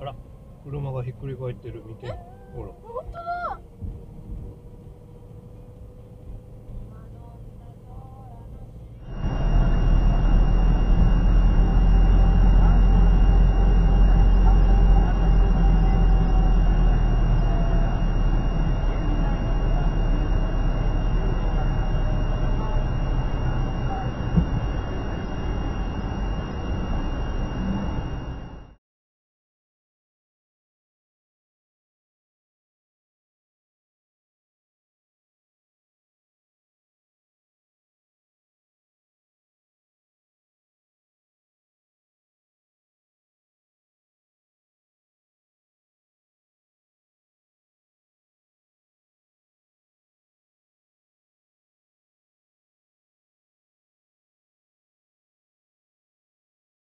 あら車がひっくり返ってる見て。ほら。本当だ。